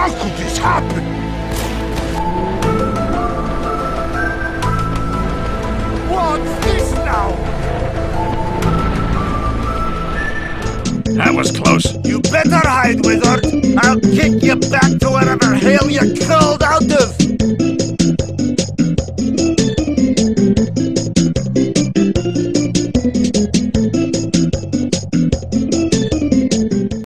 How could this happen? What's this now? That was close. You better